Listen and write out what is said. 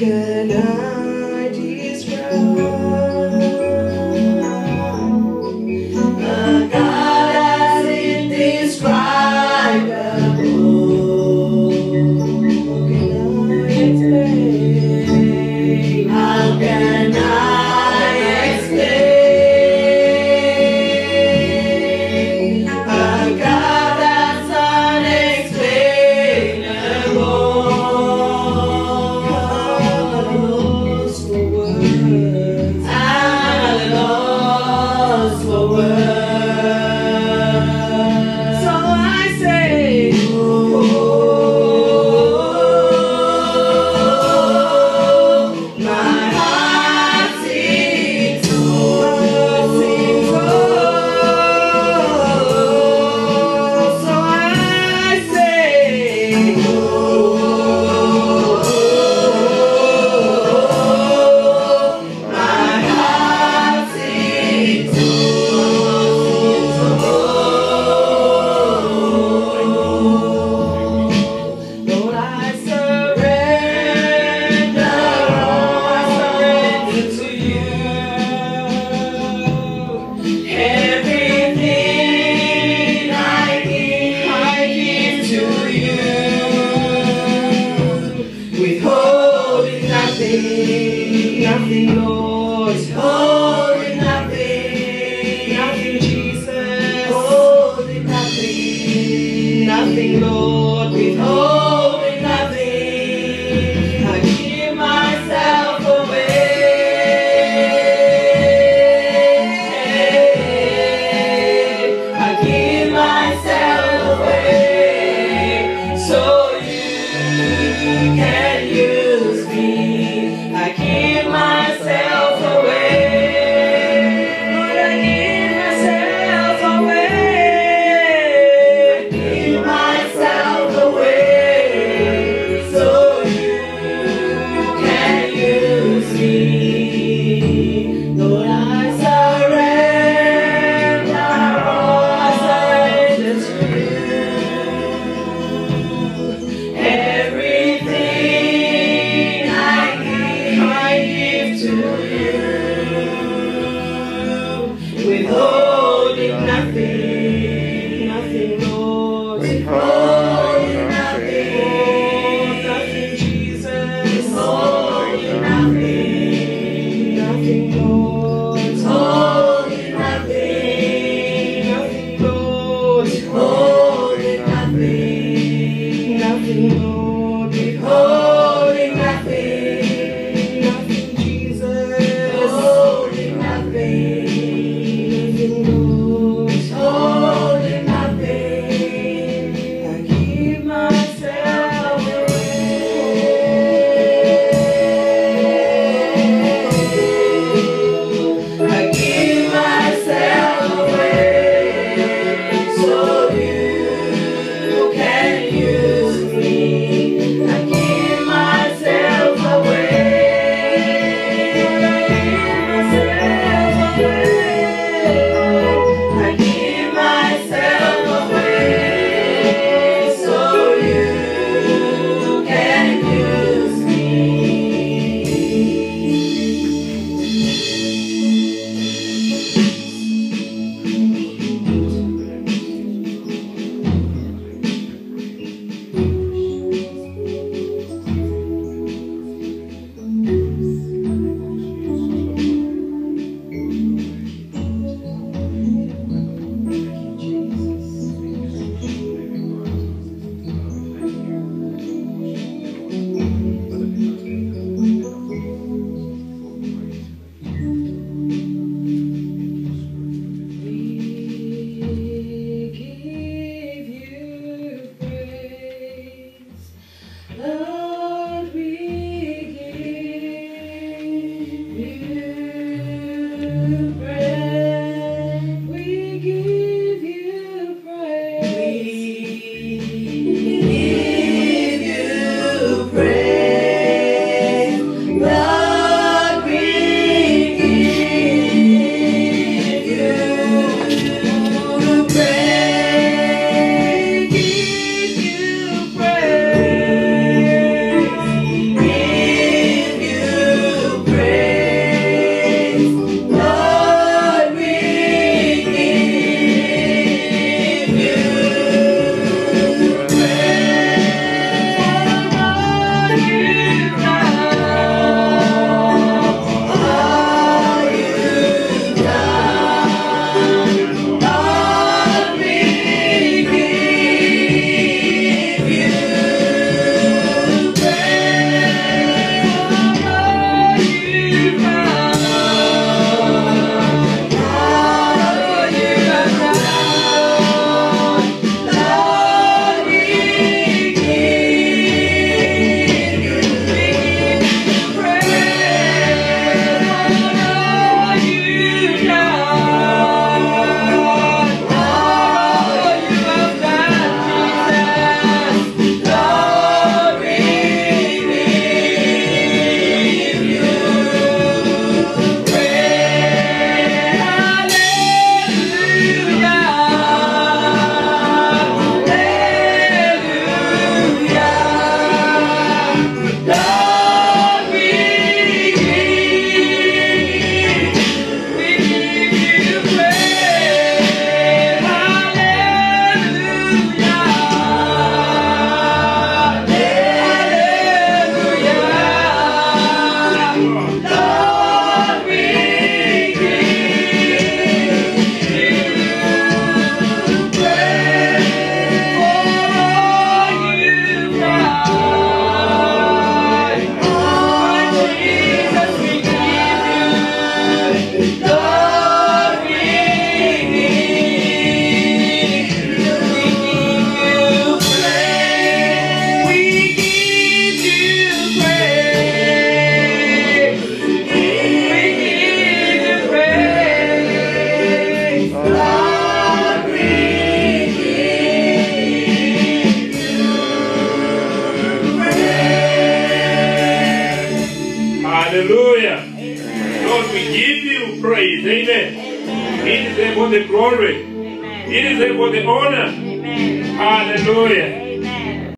myself vacío. Oh. Praise. Amen. He deserves all the glory. Amen. He deserves all the honor. Amen. Hallelujah.